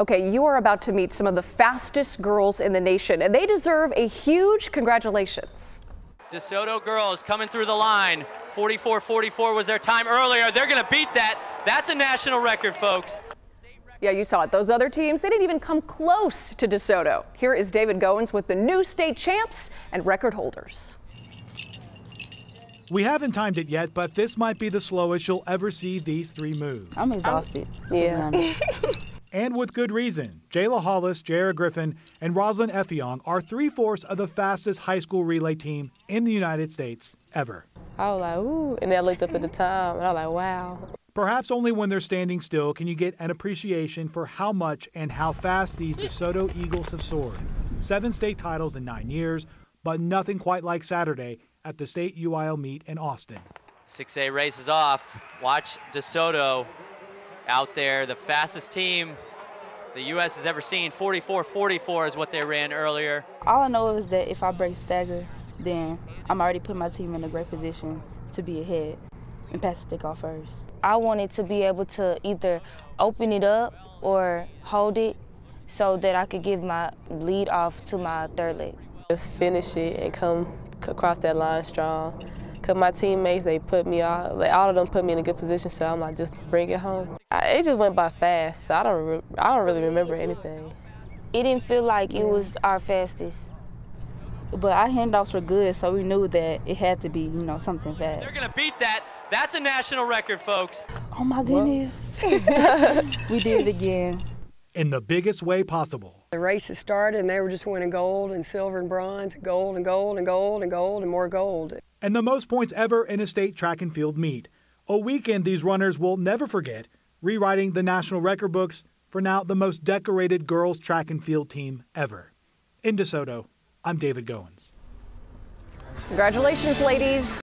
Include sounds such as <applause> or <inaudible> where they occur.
Okay, you are about to meet some of the fastest girls in the nation, and they deserve a huge congratulations. DeSoto girls coming through the line. 44-44 was their time earlier. They're going to beat that. That's a national record, folks. Yeah, you saw it. Those other teams, they didn't even come close to DeSoto. Here is David Goins with the new state champs and record holders. We haven't timed it yet, but this might be the slowest you'll ever see these three move. I'm exhausted. Yeah. <laughs> and with good reason. Jayla Hollis, Jara Griffin, and Rosalind Effiong are three fourths of the fastest high school relay team in the United States ever. I was like, ooh, and then I looked up at the time, and I was like, wow. Perhaps only when they're standing still can you get an appreciation for how much and how fast these DeSoto Eagles have soared. Seven state titles in nine years, but nothing quite like Saturday at the state UIL meet in Austin. 6A races off. Watch DeSoto out there, the fastest team the U.S. has ever seen. 44-44 is what they ran earlier. All I know is that if I break stagger, then I'm already putting my team in a great position to be ahead and pass the stick off first. I wanted to be able to either open it up or hold it so that I could give my lead off to my third leg. Just finish it and come across that line strong. Cause my teammates, they put me all, like all of them put me in a good position, so I'm like, just bring it home. I, it just went by fast, so I don't, I don't really remember anything. It didn't feel like it was our fastest. But our handoffs were good, so we knew that it had to be, you know, something fast. They're gonna beat that. That's a national record, folks. Oh my goodness. <laughs> we did it again. In the biggest way possible. The races started and they were just winning gold and silver and bronze gold and gold and gold and gold and more gold. And the most points ever in a state track and field meet. A weekend these runners will never forget, rewriting the national record books for now the most decorated girls track and field team ever. In DeSoto, I'm David Goins. Congratulations, ladies.